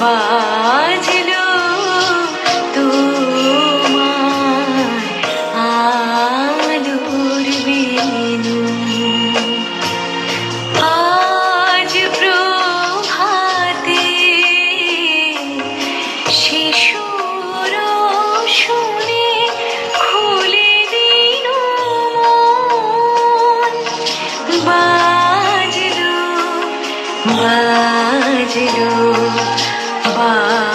বাজলো তোমার আলোর বিনু আজ প্রভাতে শিশুর শুনে খুলে দিন বাজলো বাজলো। 啊